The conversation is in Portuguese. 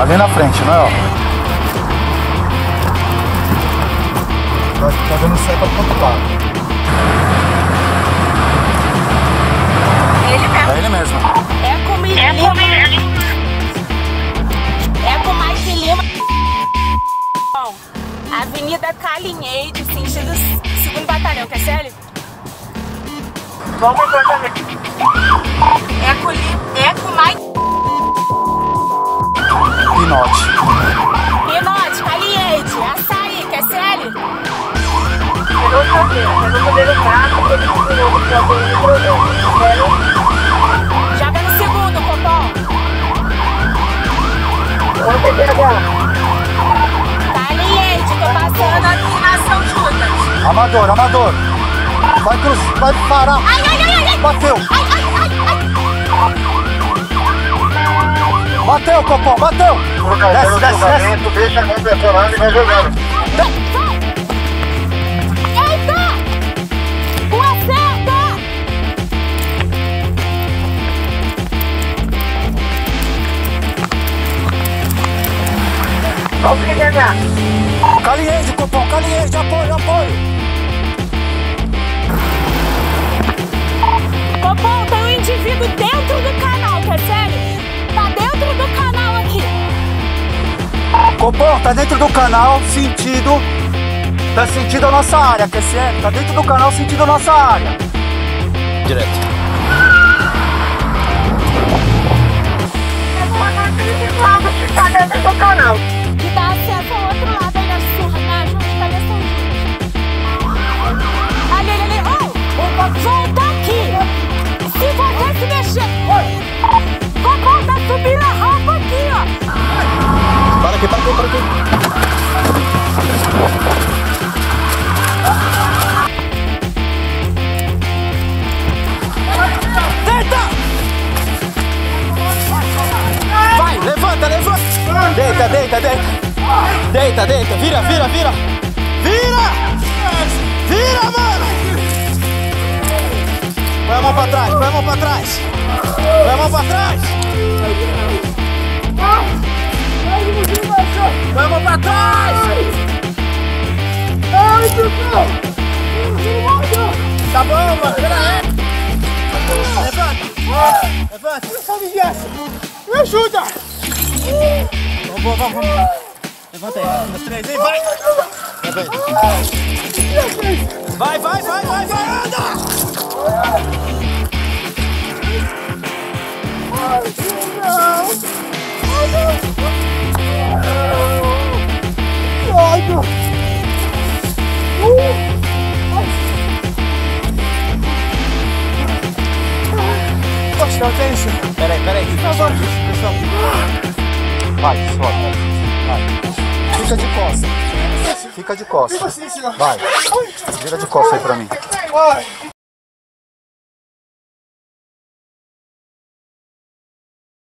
Ali na frente, não é? Ó. Tá, tá dando seta pro outro lado. Ele mesmo. É ele mesmo. É com Mike Lima. É com Mike Lima. Bom, Avenida Calinheide, sentido segundo batalhão, quer ser ele? Vamos pra ver. É com, Pinote. Pinote, Calinheide, açaí, quer ser ele? Eu não sabia. Eu não poder usar porque ele segurou o microfone. Joga no segundo, Copom. Vamos que olhar. Calinheide, tô passando aqui na São Judas. Amador, amador. Vai cruz, vai parar. Ai, ai, ai, ai. Bateu. Ai, ai, ai, ai. Bateu, Copom, bateu. Desce, desce, desce. deixa completar e vai jogando. Eita! Com acerta! Caliente, Copom, caliente. Apoio, apoio. Copom, tá dentro do canal, sentido. Tá sentido a nossa área, quer ser? Tá dentro do canal, sentido a nossa área. Direto. Deita! Vai, levanta, levanta! Deita, deita, deita! Deita, deita, vira, vira, vira! Vira! Vira, mano! Põe a mão pra trás, põe a mão pra trás! Põe a mão pra trás! Põe a mão pra trás! Tá bom, mano, pera aí! Levanta! Levanta! Me ajuda! Vamos, vamos, vamos! Levanta aí, um, dois, três, vai! Vai, vai, vai, vai, vai, Tem isso. Peraí, peraí. Pessoal. Vai, sobe. Vai. Fica de costas. Fica de costas. Vai. Vira de costas aí pra mim.